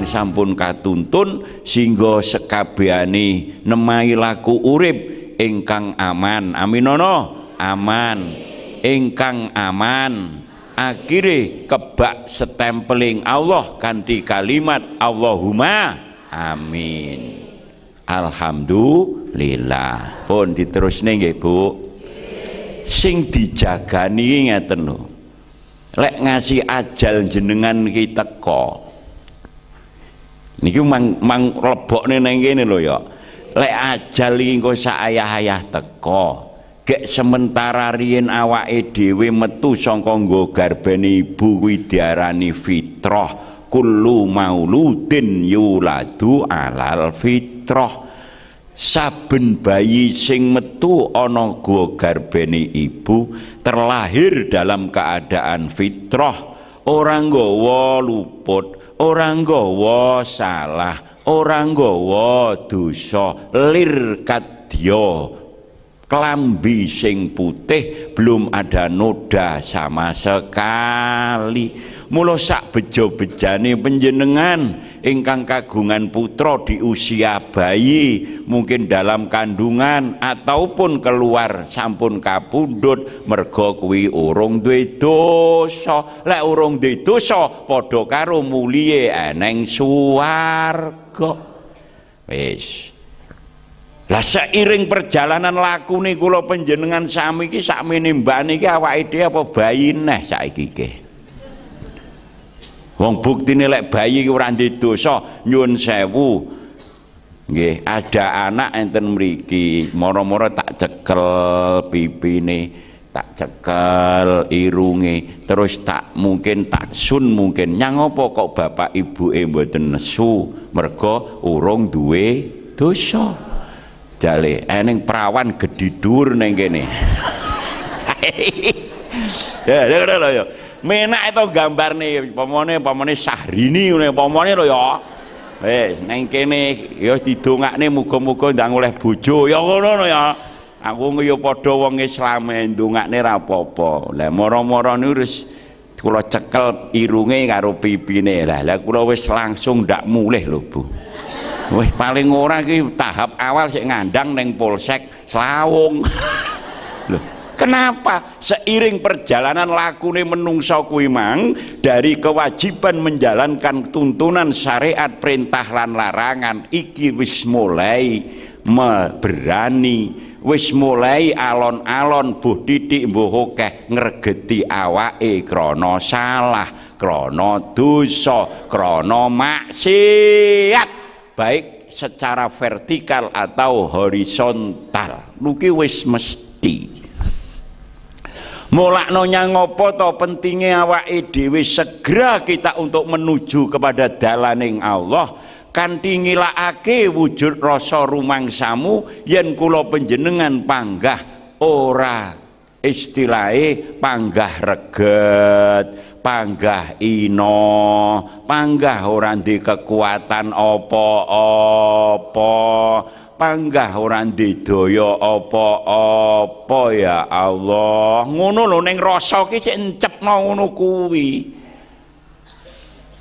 Ingkang sampun katuntun sehingga sekabehane nemahi laku urip ingkang aman. Aminono aman. Ingkang aman. Akhire kebak stempeling Allah kanthi kalimat Allahumma. Amin. Alhamdulillah. Pun diterusne nggih Bu. Sing dijagani ngeten lho. Lek ngasih ajal jenengan ki teko niki mang mang lebokne nang kene lho ya. Lek ajal iki engko sak ayah-ayah teko gek sementara riyen awake dhewe metu saka nggo garbene ibu kuwi diarani fitrah kullu mauludin yuladu alal fitrah. Saben bayi sing metu ana gua garbene ibu terlahir dalam keadaan fitrah orang nggawa luput orang nggawa salah orang nggawa dosa. Lir kadya kelambi sing putih belum ada noda sama sekali mula sak bejo-bejane panjenengan ingkang kagungan putra di usia bayi mungkin dalam kandungan ataupun keluar sampun kapundhut merga kuwi urung duwe dosa. Lek urung duwe dosa padha karo muliye eneng suwarga wis. Lah seiring perjalanan laku nih kula panjenengan sami iki sakmene mbane iki awake dhewe apa bayi neh saiki iki Wong buktine lek bayi ora ndek dosa nyuwun sewu. Nggih, ada anak enten mriki, moro-moro tak cekel pipine, tak cekel irunge, terus tak mungkin tak sun mungkin. Nyang apa kok bapak ibuke mboten nesu mergo urung duwe dosa. Jale eneng perawan gedhi dhuwur ning kene. Ya, ya, ya, ya. Menak itu gambar nih pamane pamane Sahrini ngene pamane lho ya. Wis nang kene ya didongakne muga-muga ndang oleh bojo. Ya ngono ya. Aku ya padha wong Islam ndongakne ra apa-apa. Lah moro-moro niku cekel irunge karo pipine. Lah lah kula wis langsung ndak mulih lho Bu. Wis paling ora ki tahap awal sik ngandang ning polsek Selawung Kenapa? Seiring perjalanan lakune menungso kuwi mang dari kewajiban menjalankan tuntunan syariat perintah lan larangan iki wis mulai berani wis mulai alon-alon buh titik mbuh akeh ngregeti awake krana salah, krana dosa, krana maksiat baik secara vertikal atau horizontal. Nuki wis mesti Mulakno nyang apa to? Pentinge awake dhewe segera kita untuk menuju kepada dalaning Allah. Kanthi ngilakake wujud rasa rumangsamu yen kula panjenengan panggah ora istilahe panggah reget panggah ino panggah ora di kekuatan apa-apa panggah ora ndedaya apa-apa ya Allah. Ngono lho ning rasa ki sik ngono kuwi.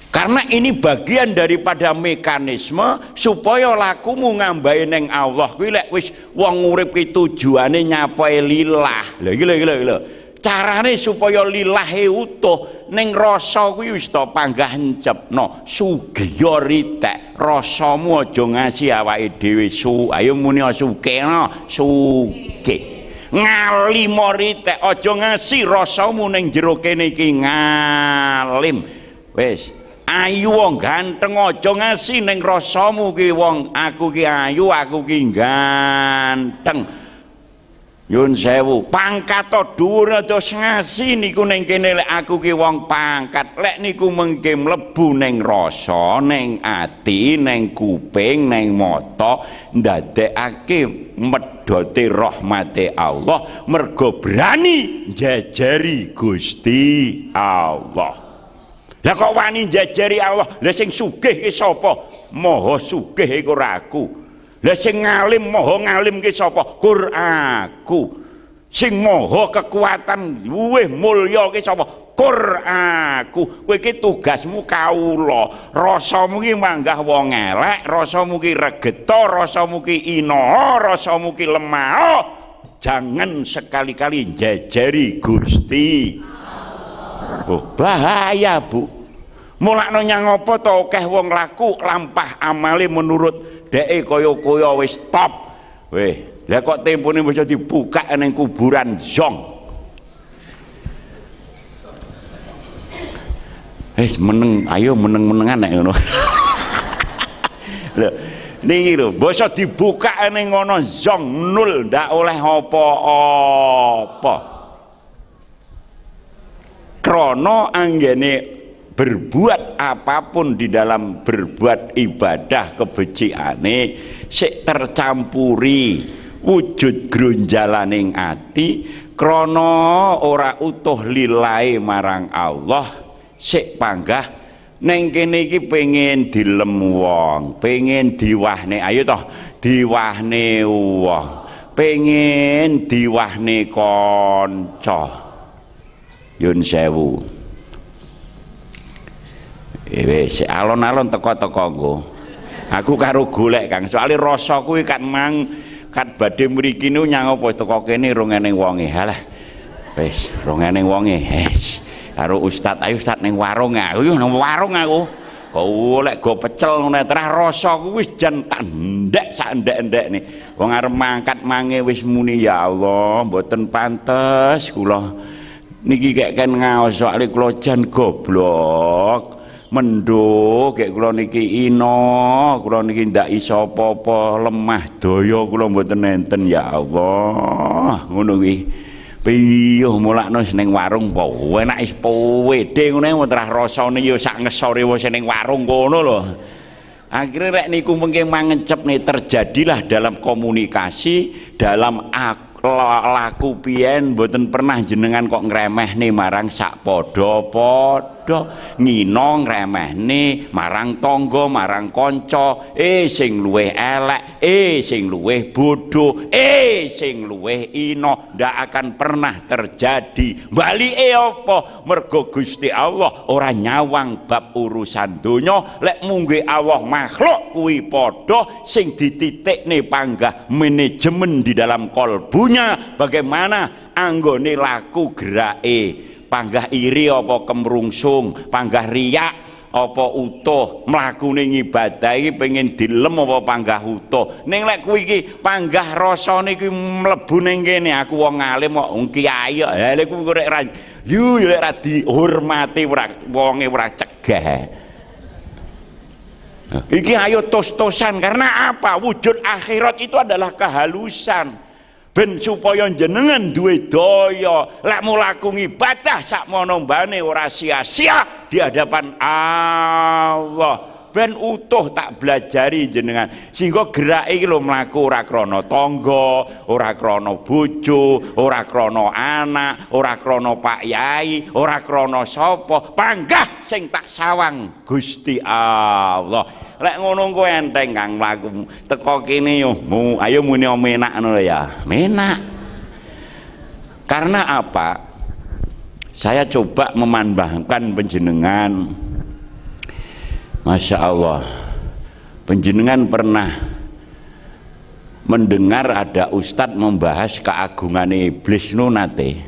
Karena ini bagian daripada mekanisme supaya lakumu ngambahi ning Allah. Kuwi lek wis wong urip ki tujuane nyapai lillah lha iki lho iki lho carane supaya lillahi utuh ning rasa kuwi wis to panggah encepno. Sugiya ritek rasamu aja ngasi awake dhewe su ayo muni sukena suke ngalimo ritek aja ngasi rasamu ning jero kene iki ngalim. Wis ayu wong ganteng aja ngasi ning rasamu ki wong aku ki ayu aku ki ganteng Yun sewu, pangkat dhuwur aja ngasi niku ning kene lek aku ki wong pangkat. Lek niku mengke mlebu ning rasa, ning ati, ning kuping, ning mata ndadekake medote rahmate Allah mergo berani jajari Gusti Allah. Lah kok wani jajari Allah? Lah sing sugih ki sapa? Maha sugih iku aku. Lah sing ngalim maha ngalim ki sapa? Qur'anku. Sing maha kekuatan luwih mulya ki sapa? Qur'anku. Kowe iki tugasmu kawula. Rasamu ki manggah wong elek, rasamu ki regeta, rasamu ki ina, rasamu ki lemah. Jangan sekali-kali jajari Gusti. Oh, bahaya, Bu. mulakno nyang apa to wong laku lampah amale menurut dheke kaya-kaya wis top weh lah kok tempone bisa dibuka ning kuburan zong Wis meneng, ayo meneng-menengan nek ngono. Lho, niki lho, basa dibuka ning ngono zong nul ndak oleh apa-apa. Krana anggene berbuat apa pun di dalam berbuat ibadah kebeciane sik tercampuri wujud grunjalaning ati krana ora utuh lillahi marang Allah sik panggah neng kene iki pengen dilem wong pengen diwahne ayo toh diwahne wong pengen diwahne kanca. Yun sewu wis alon-alon teko-teko nggo. Aku karo golek Kang, soalnya rasa kuwi kan mang kat badhe mriki nu nyang apa teko kene rong eneng wonge. Halah. Wis, rong eneng wonge. Wis. Karo ustad, ayo ustad ning warung aku. Yo nang warung aku. Kau lek go pecel ngono terah rasa ku wis jan tak ndek sak ndek-ndek nih. Wong arep mangkat mange wis muni ya Allah, mboten pantes kula niki kek kan ngaos soalnya kula jan goblok mendo kayak kula niki ino kula niki ndak iso apa-apa lemah daya kula mboten enten ya Allah. Ngono kuwi piyuh mulakno seneng warung po enak is wede ngono terah rasane ya sak ngesore wis ning warung kono lho. Akhirnya rek niku mungkin mangecep nih terjadilah dalam komunikasi dalam aku laku piyen mboten pernah jenengan kok ngremehne marang sak padha-padha ngino ngremehne marang tangga marang kanca eh sing luweh elek eh sing luweh bodho eh sing luweh ino ndak akan pernah terjadi. Balike apa? Mergo Gusti Allah ora nyawang bab urusan donya lek mungge Allah makhluk kuwi padha sing dititikne panggah manajemen di dalam kolbu punya bagaimana anggone laku gerake panggah iri apa kemrungsung panggah riak apa utuh mlakune ngibadah iki pengen dilem apa panggah utuh. Ning lek kuwi iki panggah rasane iki mlebu ning kene aku wong alim kok kiai ya lek kuwi rek ra yu lek ra dihormati ora wonge ora cegah. Iki ayo tos-tosan karena apa? Wujud akhirat itu adalah kehalusan ben supaya jenengan duwe daya. Lek mlaku ibadah sak mbane ora sia-sia di hadapan Allah ben utuh tak belajari jenengan. Sehingga gerak iki lho mlaku ora krana tangga ora krana bojo ora krana anak ora krana Pak Yai ora krana sapa. Panggah sing tak sawang Gusti Allah. Lek ngono kowe enteng Kang mlaku teko kene yo. Ayo muni menak ngono ya. Menak. Karena apa? Saya coba memandangkan penjenengan Masya Allah. Penjenengan pernah mendengar ada ustadz membahas keagungan iblis nu nate?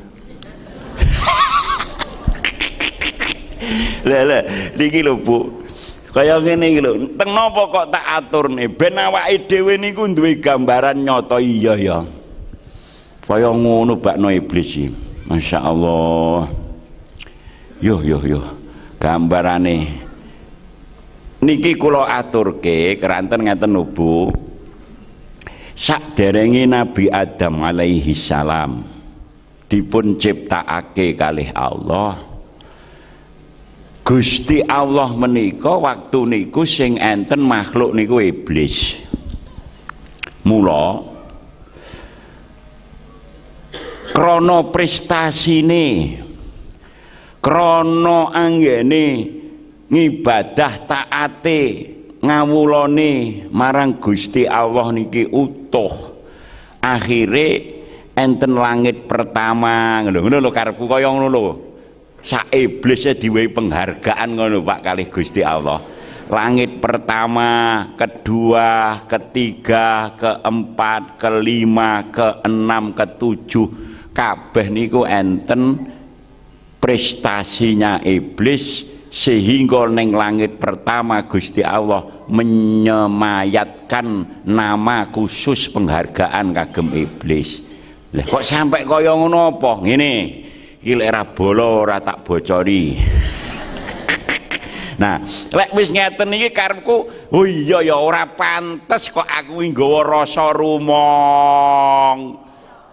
Lele niki lho Bu. Kaya ngene iki lho teng kok tak atur nih? Ben awake dhewe niku duwe gambaran nyata iya ya. Kaya ngono bakno iblis iki. Masya Allah. Yo yo yo gambarane niki kula aturke keranten ngeten Bu sakderenge Nabi Adam alaihi salam dipun ciptakake kalih Allah. Gusti Allah menika waktu niku sing enten makhluk niku iblis. Mula krana prestasine krana anggene ngibadah taate ngawulane marang Gusti Allah niki utuh. Akhire enten langit pertama ngono ngono lho karepku kaya ngono lho. Sak iblis diwehi penghargaan ngono Pak kalih Gusti Allah. Langit pertama, kedua, ketiga, keempat, kelima, keenam, ketujuh. Kabeh niku enten prestasinya iblis sehingga neng langit pertama Gusti Allah menyemayatkan nama khusus penghargaan kagem iblis lah kok sampai kaya ngono apa ngene iki lek bola ora tak bocori Nah, lek wis ngeten iki karepku, oh iya ya ora pantes kok aku nggawa rasa rumong.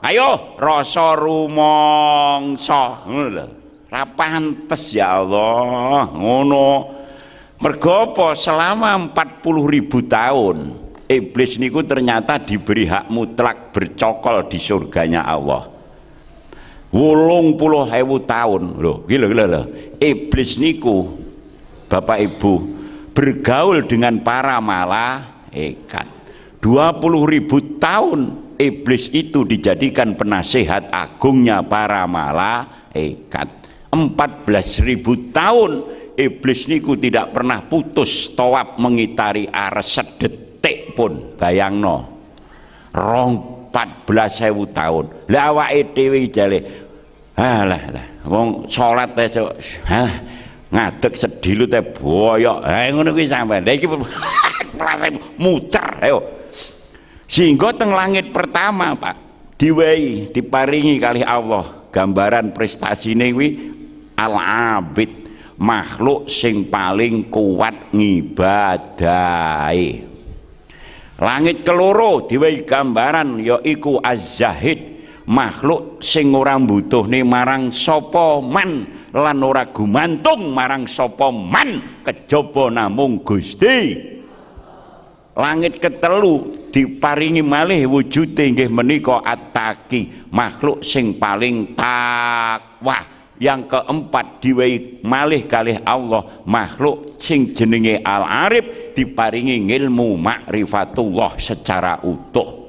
Ayo, rasa rumongso. Ngono. Ora pantes ya Allah, ngono. Mergo apa? Selama 40 ribu tahun iblis niku ternyata diberi hak mutlak bercokol di surganya Allah. Wolung puluh ewu tahun loh, gila gila loh. Iblis niku Bapak Ibu bergaul dengan para malaikat 20 ribu tahun iblis itu dijadikan penasehat agungnya para malaikat 14 ribu tahun iblis niku tidak pernah putus tawab mengitari ares sedetik pun. Bayang no rong 14 sewu tahun. Lah awake jale alah lah wong salat ha ngadeg sedilu teh boyok. Eh ngono kuwi sampean. Lha iki muter ayo. Sehingga teng langit pertama Pak diwehi diparingi kali Allah gambaran prestasine kuwi al abid makhluk sing paling kuat ngibadahi. Langit keloro diwehi gambaran yaiku az-zahid makhluk sing ora mbutuhne marang sapa man lan ora gumantung marang sapa man kejaba namung Gusti. Langit ketelu diparingi malih wujude inggih menika ataki makhluk sing paling takwa yang keempat diwehi malih kalih Allah makhluk sing jenenge al arif diparingi ilmu makrifatullah secara utuh.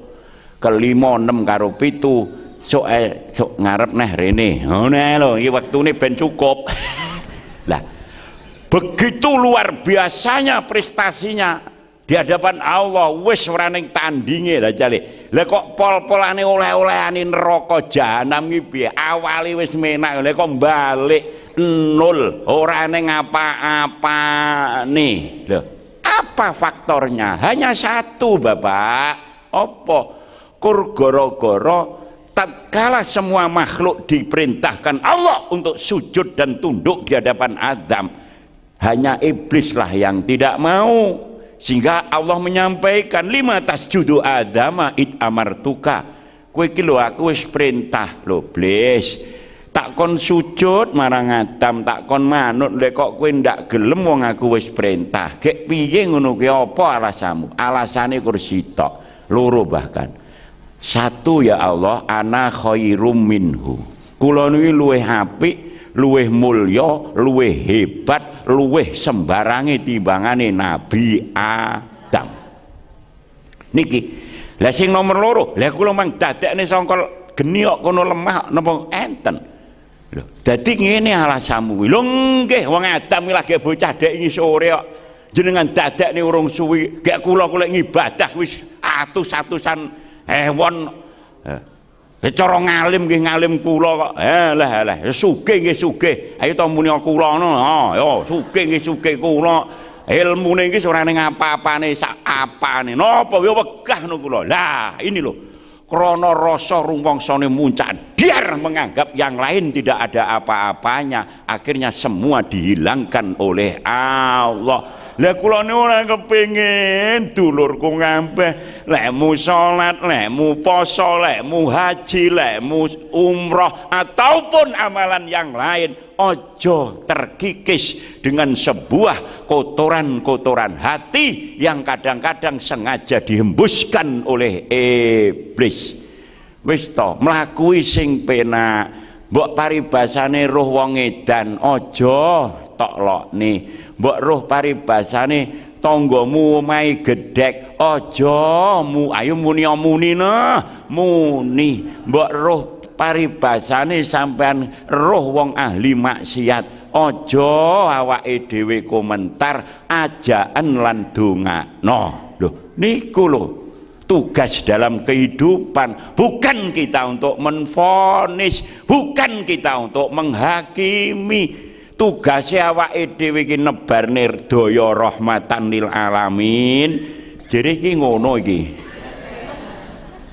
Kelima enam karo pitu sok eh sok ngarep neh rene. Ngono lho iki wektune ben cukup. Lah begitu luar biasanya prestasinya di hadapan Allah wis ora ning tandinge lah jale lah kok pol-polane oleh-olehane neraka jahanam iki piye? Awali wis menak lha kok balik nol ora ning apa-apa nih lho apa faktornya? Hanya satu Bapak. Apa? Kur goro-goro tatkala semua makhluk diperintahkan Allah untuk sujud dan tunduk di hadapan Adam hanya iblislah yang tidak mau sehingga Allah menyampaikan lima tasjudu adama id amartuka. Kue kilo aku wis perintah. Lo iblis tak kon sujud marang Adam. Tak kon manut lek kok kowe ndak gelem wong aku wis perintah. Gek piye ngono ki? Apa alasanmu? Alasane kursi tok. Loro bahkan. Satu ya Allah ana khairum minhu. Kula niki luwih apik luwih mulya luwih hebat luwih sembarange timbangane Nabi Adam. Niki lah sing nomor loro lah kula mang dadekne sangka geni kok kono lemah napa enten. Lho dadi ngene alasanmu lho nggih wong Adam lagi bocah dek iki sore kok. Jenengan dadekne urung suwi gek kula kula ngibadah wis atus-atusan hewan eh cara ngalim nggih ngalim kula kok. Eh lah lah sugih nggih sugih. Ayo to muni kula ngono. Ha yo sugih nggih sugih kula. Ilmune iki ora ning apa-apane sak apane. Napa yo wegah no kula? Lah ini lho. Krana rasa rumongsane muncak biar menganggap yang lain tidak ada apa-apanya akhirnya semua dihilangkan oleh Allah Lah kula niku ora kepengin dulurku ngambeh lekmu salat, lekmu poso, lekmu haji, lekmu umroh ataupun amalan yang lain ojo terkikis dengan sebuah kotoran-kotoran hati yang kadang-kadang sengaja dihembuskan oleh iblis. Wis to, mlakui sing penak. Mbok paribasane roh wong edan ojo tok lokne mbok roh paribasane tanggamu omahe gedhek aja mu ayo muni muni nah muni. Mbok roh paribasane sampean roh wong ahli maksiat aja awake dhewe komentar ajaan lan dongakno. Lho niku lho tugas dalam kehidupan bukan kita untuk menfonis bukan kita untuk menghakimi tugasnya awake dhewe iki nebarne daya rahmatan lil alamin. Jadi iki ngono iki.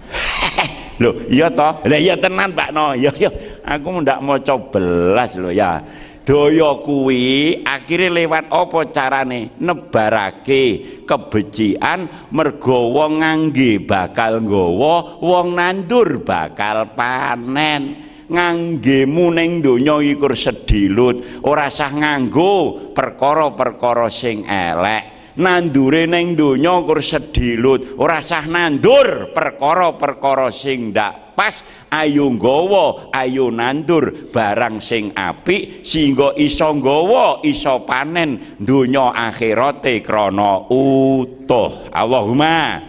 Lho iya toh lah iya tenan Pak No ya ya aku ndak maca belas lho ya. Daya kuwi akhirnya lewat apa carane? Nebarake kebecikan mergo wong ngangge bakal nggawa wong nandur bakal panen nganggemu ning donya ikur sedilut ora sah nganggo perkara-perkara sing elek. Nandure ning donya kur sedilut ora sah nandur perkara-perkara sing ndak pas. Ayo nggawa ayo nandur barang sing apik sehingga iso nggawa iso panen donya akhirate krana utuh. Allahumma.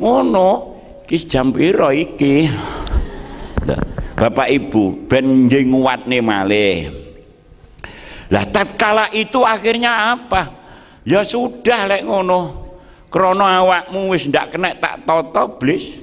Ngono? Ki jam pira iki Bapak Ibu ben nguatne malih. Lah tatkala itu akhirnya apa? Ya sudah lek ngono. Krana awakmu wis ndak kena tak toto blis.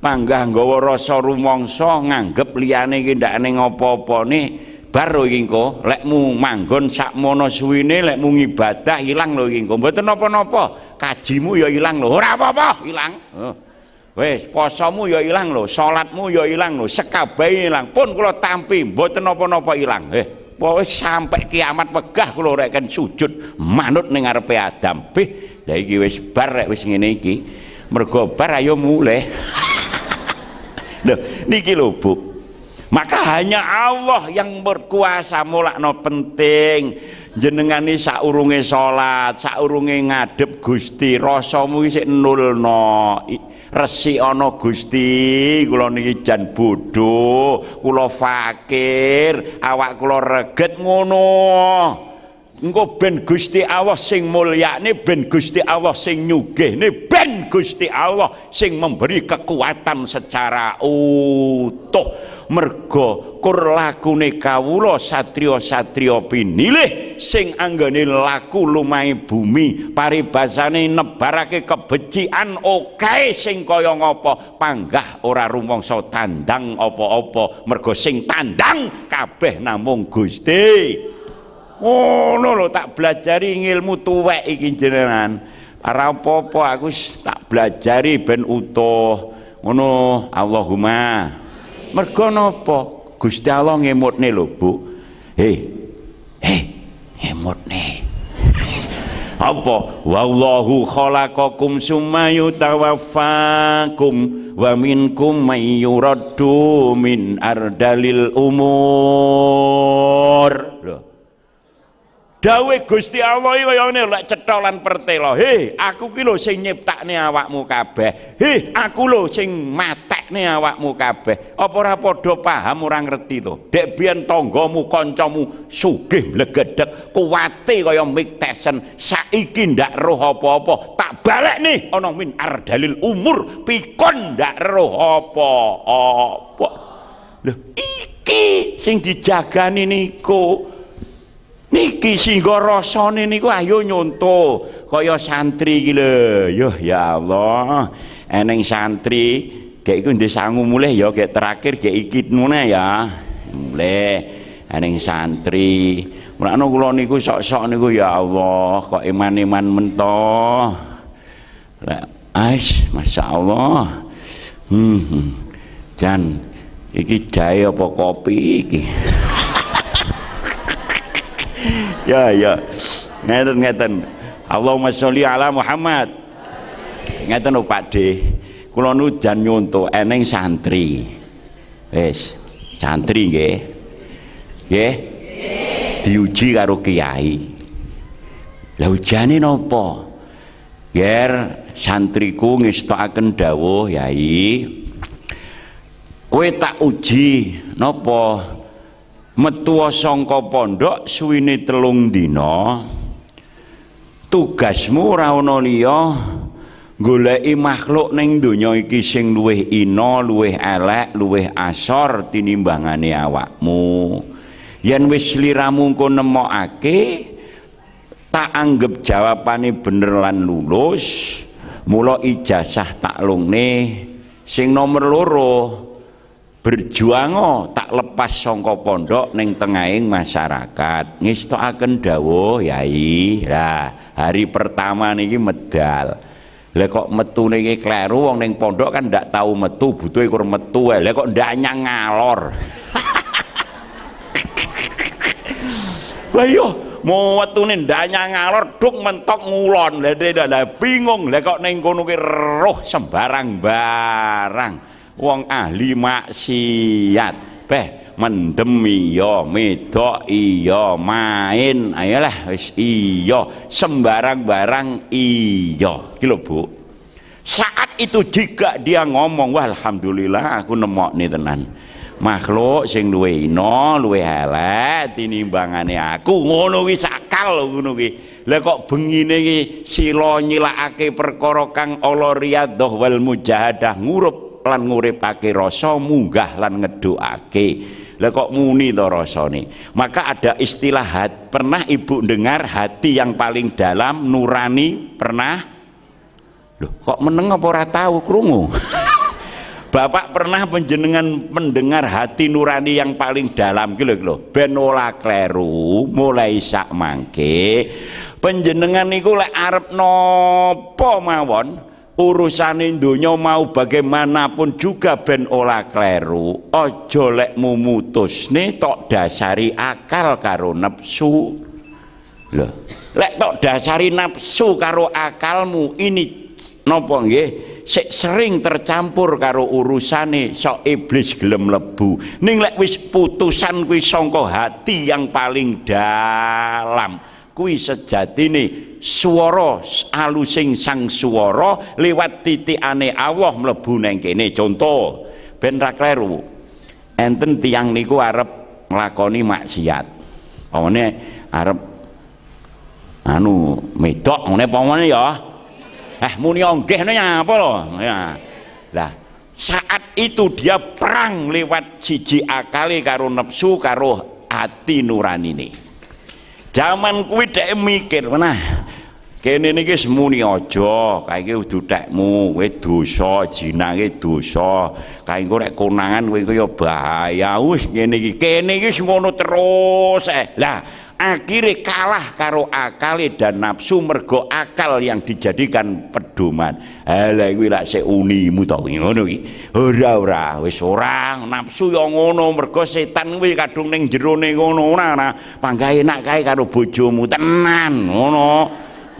Panggah nggawa rasa rumangsa nganggep liyane iki ndak ning apa-apane baru iki engko lekmu manggon sakmono suwine lekmu ngibadah ilang lho iki engko. Mboten napa-napa. Kajimu ya ilang lho. Ora apa-apa ilang oh. Wes posomu ya ilang lho, salatmu ya ilang lho, sekabehe ilang. Pun kula tampi mboten napa-napa ilang. Eh, wis sampai kiamat pegah kula rek sujud manut ning ngarepe Adam. Bih, la iki wis bar rek wis ngene ayo mulih. Lho, niki lho, Bu. Maka hanya Allah yang berkuasa mulakno penting jenengane saurunge salat, saurunge ngadep Gusti, rasamu isih nulno. Resi ana Gusti kula niki jan bodho kula fakir awak kula reget ngono. Engko ben Gusti Allah sing mulyane ben Gusti Allah sing nyugihne ben Gusti Allah sing memberi kekuatan secara utuh mergo kur lakune kawula satriya-satriya pinilih sing anggone laku lumahe bumi paribasane nebarake kebecikan oke sing kaya ngapa? Panggah ora rumangsa tandang apa-apa mergo sing tandang kabeh namung Gusti. Ngono lho tak belajari ilmu tuwek iki jenengan. Ora apa-apa aku tak belajari ben utuh. Ngono Allahumma mergo napa? Gusti Allah ngemutne lho Bu. He he ngemutne apa? Wallahu khalaqakum summa yutawaffakum wa minkum may yuraddu min ardalil umur. Lho. Dawe Gusti Allah iki kaya ngene lek cetha lan pertela. He, aku ki lho sing nyiptakne awakmu kabeh. He, aku lho sing matekne awakmu kabeh. Apa ora padha paham ora ngerti to? Dek biyen tanggamu, kancamu sugih mlegedhek, kuwate kaya Mike Tyson. Saiki ndak roh apa-apa. Tak balik nih ana min ardalil umur pikon ndak roh apa-apa. Lho, iki sing dijagani niku niki sehingga rasane niku ayo nyonto kaya santri iki lho ya Allah eneng santri kayak iku ndek sangu mulih ya kayak terakhir kayak iki ngene ya. Mulih. Eneng santri. Mulane kula niku sok-sok niku ya Allah kok iman-iman mentoh. Ais masyaallah hmm, hmm. jan iki jahe apa kopi iki? Ya ya. Ngeten ngeten. Allahumma sholli ala Muhammad. Ngeten Pak kula nu jan nyonto eneng santri. Wis santri nggih. Nggih? Diuji karo kiai. Lah ujane napa? Ger santriku ngestokaken dawuh yai. Kowe tak uji napa? Metu sangka pondok suwine telung dina tugasmu ora ana liya goleki makhluk ning donya iki sing luwih ina, luwih elek, luwih asor tinimbangane awakmu. Yen wis sliramu engko nemokake tak anggap jawabane bener lan lulus, mula ijazah tak lungne. Sing nomor loro berjuang tak lepas songko pondok neng tengahing masyarakat. Ngestokaken dawuh yai. Lah hari pertama niki medal lah kok metu niki kleru wong ning pondok kan ndak tahu metu butuh ikur metu lah kok ndak nyang ngalor? Wah yo mau wetune ndak nyang ngalor duk mentok ngulon. Lah bingung lah kok ning kono roh sembarang barang wong ahli maksiat beh mendem iya medok iya main. Ayolah wis iya. Sembarang barang iya. Iki Bu. Saat itu jika dia ngomong wah alhamdulillah aku nemok nih tenan. Makhluk sing luwe ino luwe elek tinimbangane aku. Ngono kuwi sakal ngono kuwi. Lah kok bengine iki sila nyilakake perkara kang Allah riyadhah wal mujahadah ngurup lan nguripake rasa munggah lan ngedukake lah kok muni to rasane? Maka ada istilah hat, pernah ibu dengar hati yang paling dalam nurani pernah? Loh kok meneng apa ora tahu krungu? Bapak pernah penjenengan mendengar hati nurani yang paling dalam? Gitu loh ben ora kleru mulai sak mangke penjenengan niku lek arep nopo mawon urusane donya mau bagaimanapun juga ben ora kleru. Aja lek mutusne tok dasari akal karo nafsu lho lek tok dasari nafsu karo akalmu ini napa nggih? Sik sering tercampur karo urusane sok iblis gelem lebu ning lek wis putusan kuwi sangka hati yang paling dalam. Kuwi sejatine swara alusing sang swara liwat titikane Allah mlebu neng kene. Contoh ben ra kleru enten tiang niku arep nglakoni maksiat. Pamane arep anu medok ngene pamane ya. Eh muni nggih apa lho? Ya. Lah saat itu dia perang lewat siji akali karo nafsu karo hati nurani nih Zaman kuwi dhek mikir, nah kene niki semuni aja, kae iki kudu tekmu, kowe dosa, jinange dosa. Kae engko rek konangan kowe kaya bahaya. Wis ngene iki, kene iki ngono terus. Eh. Lah, akhirnya kalah karo akal dan nafsu mergo akal yang dijadikan pedoman. Ala kuwi lak sik unimu to ngono iki. Ora ora wis ora nafsu ya ngono mergo setan kuwi kadung ning jerone ngono ora ora. Pangga enak kae karo bojomu tenan ngono.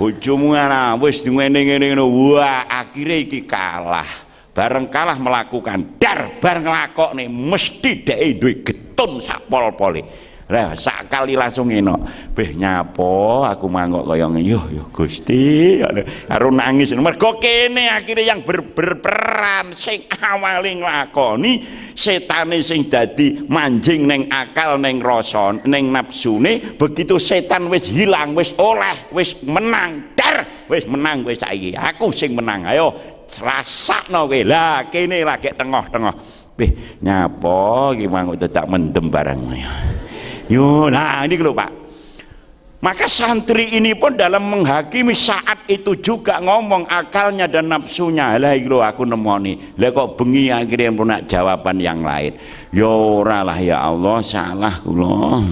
Bojomu ana wis ngene-ngene ngono. Wah akhirnya iki kalah. Bareng kalah melakukan dar bareng nglakokne mesti dhek duwe getun sak pol-pole lah sakali langsung eno beh nyapo? Aku mangkok kaya yo yo Gusti. Karo nangis. Mergo kene akhirnya yang ber berperan sing awale nglakoni setane sing dadi manjing neng akal neng rasa neng nafsune begitu setan wis hilang wis oleh wis menang. Dar wis menang wis saiki. Aku sing menang. Ayo rasakno kowe. Lah kene lagi tengah-tengah. Beh nyapo? Iki mangkok tak mendem barang Yo, nah ini lho Pak. Maka santri ini pun dalam menghakimi saat itu juga ngomong akalnya dan nafsunya. Lah iki aku nemoni. Lah kok bengi akhirnya punya jawaban yang lain. Yo ora lah ya Allah salah kula.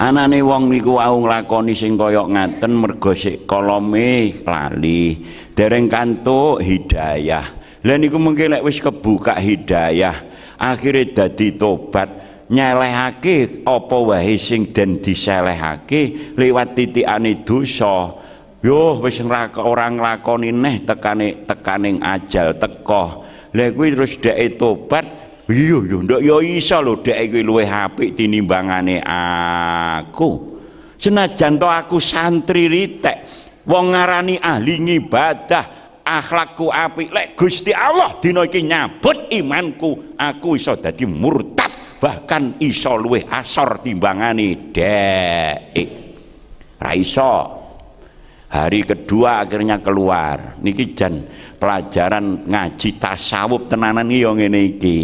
Anane wong niku wau nglakoni sing kaya ngaten mergo sik kolome lali. Dereng kantuk hidayah. Lah niku mungkin lek wis kebuka hidayah, akhirnya dadi tobat nyelehake apa wae sing den diselehake liwat titikane dosa. Yo wis ora nglakoni neh tekane tekaning ajal teko lha kuwi terus dhek tobat iya yo ndak yo iso lho dhek kuwi luwih apik tinimbangane aku. Senajan to aku santri ritek wong ngarani ahli ngibadah akhlakku apik lek Gusti Allah dina iki nyabut imanku aku iso dadi murtad bahkan iso luwih asor timbangane dek ra iso. Hari kedua akhirnya keluar. Niki jan pelajaran ngaji tasawuf tenanan iki yo ngene iki.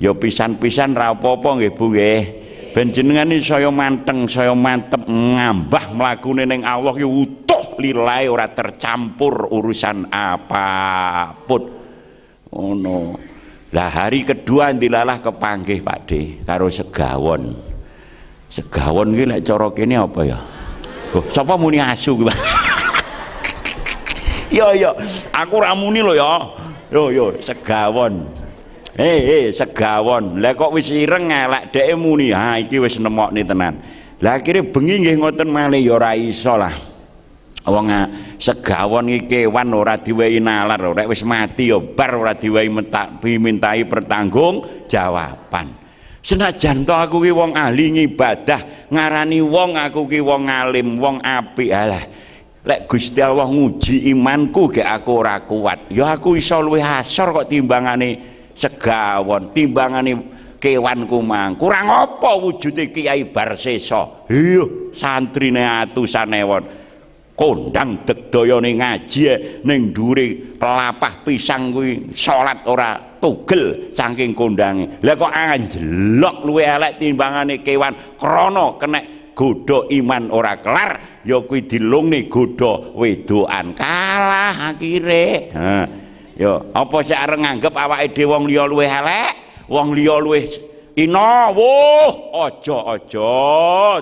Yo pisan-pisan ra apa-apa nggih Bu nggih. Ben jenengan iki saya manteng saya mantep ngambah mlakune ning Allah yo utuh lillahi ora tercampur urusan apa pun. Oh no lah hari kedua dilalah kepanggih Pak D karo segawon. Segawon iki lek cara kene apa ya? Oh, sapa muni asu ki yo yo aku ra muni lho ya. Yo yo segawon. Hei hey, segawon. Lah kok wis ireng elek dhek muni? Ha iki wis nemokne tenan. Lah akhirnya bengi nggih ngoten malih ya ora iso lah wong segawon iki kewan ora diwehi nalar ora wis mati ya bar ora diwehi mintai pertanggung jawaban. Senajan to aku ki wong ahli ngibadah ngarani wong aku ki wong alim wong apik alah. Lek Gusti Allah nguji imanku ge aku ora kuat. Ya aku iso luwih asor kok timbangane segawon timbangane kewanku mang. Kurang apa wujude Kiai Barsesa? Iya santrine atusan ewon kondang degdayane ngaji e, ning dhuwure pelapah pisang kuwi salat ora tugel saking kondange. Lha kok anjelok luwe elek timbangane kewan krana kena godha iman ora kelar ya kuwi dilungne godha wedokan. Kalah akhire. Ha ya apa sik areng nganggep awake dhewe wong liya luwe elek wong liya luwe Ina, woh, ojo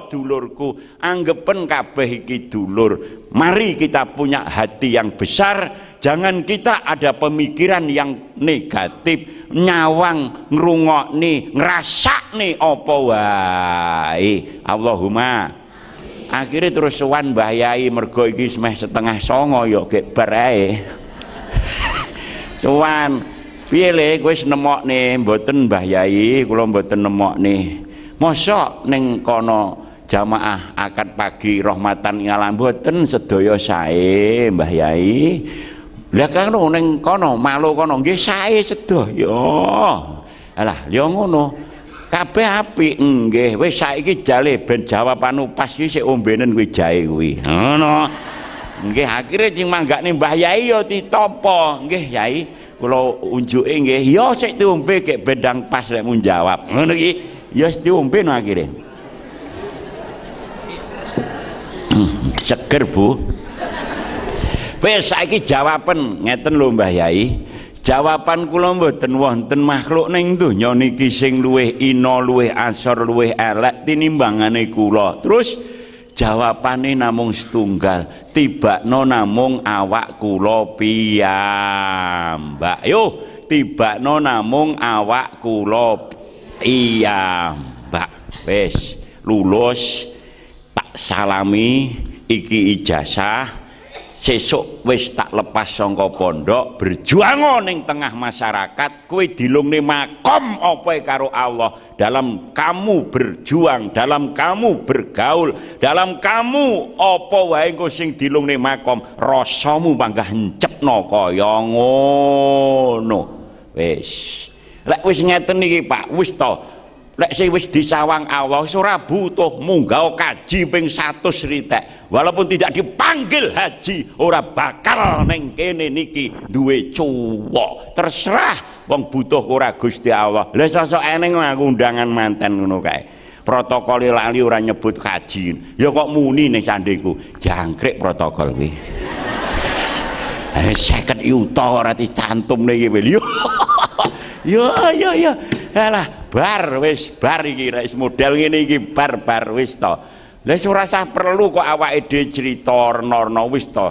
dulurku, anggepen kabeh iki dulur. Mari kita punya hati yang besar, jangan kita ada pemikiran yang negatif, nyawang ngrungokne, ngrasakne apa wae. Allahumma. Akhirnya terus sowan Mbah Yai mergo iki setengah songo ya gek sowan piye le? Kowe nemokne mboten Mbah Yai kula mboten nemokne. Mosok ning kono jamaah akad pagi rahmatan ngalam mboten sedaya sae Mbah Yai. Lah kan ning kono malu kono nggih sae sedaya. Alah ya ngono. Kabeh apik nggih. Wis saiki jale ben jawaban pas iki sik ombenen kuwi jae kuwi. Ngono. Nggih akhire sing manggane Mbah Yai ya ditampa nggih Yai kula unjuke nggih ya sik diombe gek bendang pas lek jawab. Ngono iki ya wis diombe no akhire. Seger Bu. Wis saiki jawaban ngeten lho Mbah Yai. Jawaban kula mboten wonten makhluk ning donya niki sing luwih ina luwih asor luwih elek tinimbangane kula. Terus jawabane namung setunggal tibakno namung awak kula piyambak. Yo tibakno namung awak kula piyambak. Wis lulus tak salami iki ijazah sesuk wis tak lepas sangka pondok berjuang ning tengah masyarakat kowe dilungne makom apa karo Allah? Dalam kamu berjuang dalam kamu bergaul dalam kamu apa wae engko sing dilungne makom? Rasamu panggah encepno kaya ngono. Wis. Lek wis ngeten iki Pak wis to lek sing wis disawang Allah ora butuh munggah kaji ping 100 ritek. Walaupun tidak dipanggil haji ora bakal neng kene niki duwe cuwok. Terserah wong butuh ora Gusti Allah. Lha sosok eneng aku undangan manten ngono kae. Protokol lali ora nyebut kaji. Ya kok muni ning sandeku jangkrik protokol kuwi. Eh seket yuta ora dicantum nih iki yo yo yo alah bar wis bar iki nek model ngene iki bar bar wis to. Lha ora usah perlu kok awake dhewe crita norno wis to.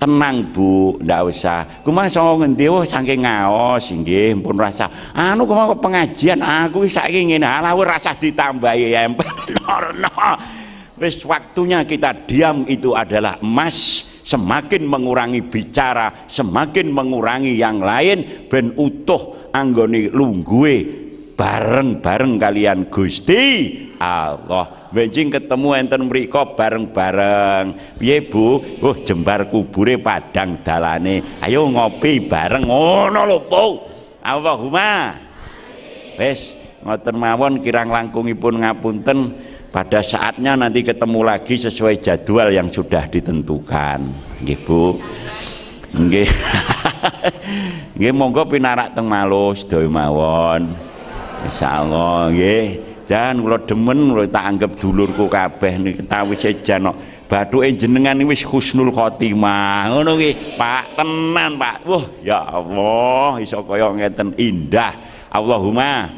Tenang bu ndak usah. Kumang songo ngendi? Oh saking ngaos nggih pun rasa. Anu kumang pengajian? Aku saiki ngene. Ala rasa ditambahi empel wis waktunya kita diam itu adalah emas. Semakin mengurangi bicara semakin mengurangi yang lain ben utuh anggone lungguhe bareng-bareng kalian Gusti Allah. Benjing ketemu enten mriko bareng-bareng. Piye Bu? Oh jembar kubure padang dalane. Ayo ngopi bareng. Ngono lho Bu. Allahumma. Wis ngoten mawon kirang langkungipun ngapunten. Pada saatnya nanti ketemu lagi sesuai jadwal yang sudah ditentukan. Nggih Bu. Nggih. Nggih monggo pinarak teng malus sedaya mawon insyaallah nggih. Jan kula demen kula tak anggap dulurku kabeh niki tawi sejan kok. Bathuke jenengan wis husnul khotimah. Ngono ki Pak tenan Pak. Wah ya Allah iso kaya ngeten. Indah. Allahumma.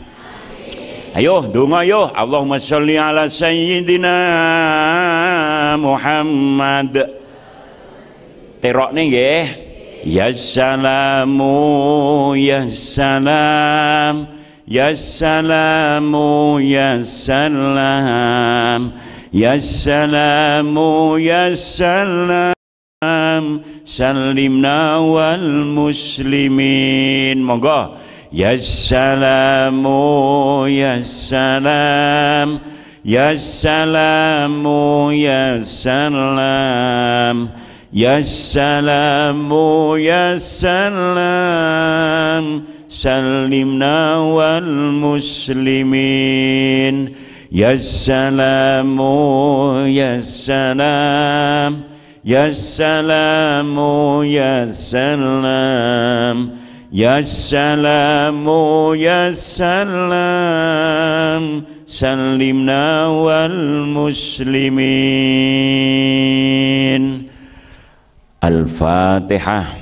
Ayo donga yo. Allahumma sholli ala sayyidina Muhammad. Terokne nggih. Ya salamu ya salam Ya salamu ya salam. Ya salamu ya salam. Salimna wal muslimin. Monggo. Ya salamu ya salam. Ya salamu ya salam. Ya salamu ya salam. سلمنا والمسلمين. يا سلام يا سلام يا سلام يا سلام يا سلام يا سلام سلمنا والمسلمين. الفاتحة.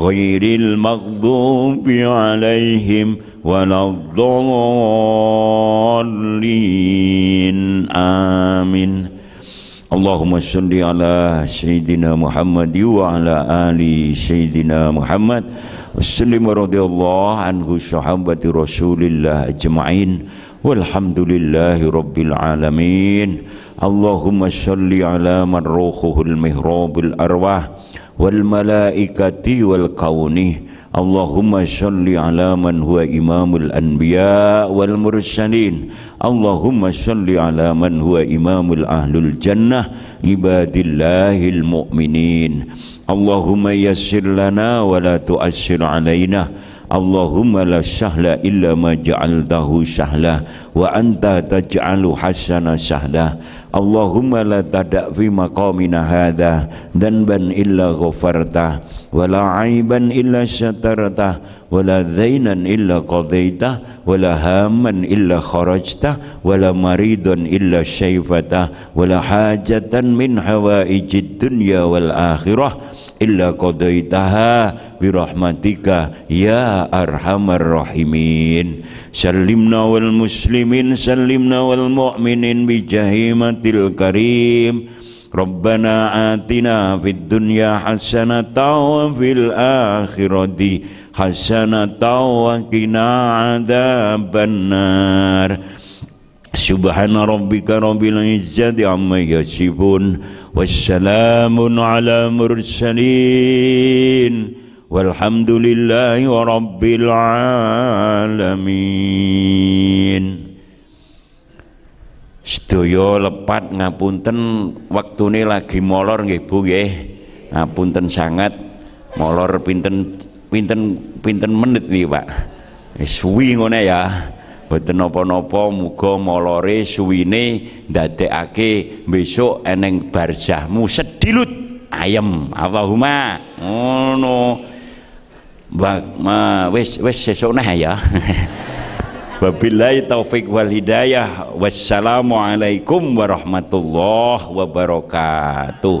غير المغضوب عليهم ولا الضالين. آمين. اللهم صل على سيدنا محمد وعلى آل سيدنا محمد. وسلم رضي الله عنه صحابة رسول الله أجمعين. والحمد لله رب العالمين. اللهم صل على من روحه المهراب الأرواح والملائكة والكون. اللهم صل على من هو إمام الأنبياء والمرسلين. اللهم صل على من هو إمام الأهل الجنة عباد الله المؤمنين. اللهم يسر لنا ولا تؤثر علينا. اللهم لا سهل إلا ما جعلته سهلا وأنت تجعل حسنا سهلا. Allahumma la tada' fi maqamina hadha dhanban illa ghafartah wa la aiban illa syatartah ولا ذينا إلا قضيته ولا هاما إلا خرجته ولا مريضا إلا شيفته ولا حاجة من حوائج الدنيا والآخرة إلا قضيتها برحمتك يا أرحم الراحمين. سلمنا والمسلمين سلمنا والمؤمنين بجهيمة الكريم. ربنا آتنا في الدنيا حسنة وفي الآخرة hasanatan wa qina adzabannar Subhana rabbika rabbil izzati amma yasifun. Wassalamun ala mursalin. Walhamdulillahi rabbil alamin. Sedaya lepat ngapunten wektune lagi molor nggih Bu nggih. Ngapunten sangat molor pinten pinten pinten menit nih Pak? Eh, suwi ngone ya. Boten nopo-nopo muga molore suwine ndadekake besok eneng barzahmu sedilut ayem. Allahumma ngono. Oh, wis wis sesuk nah ya. Wabillahi taufik wal hidayah. Wassalamualaikum warahmatullahi wabarakatuh.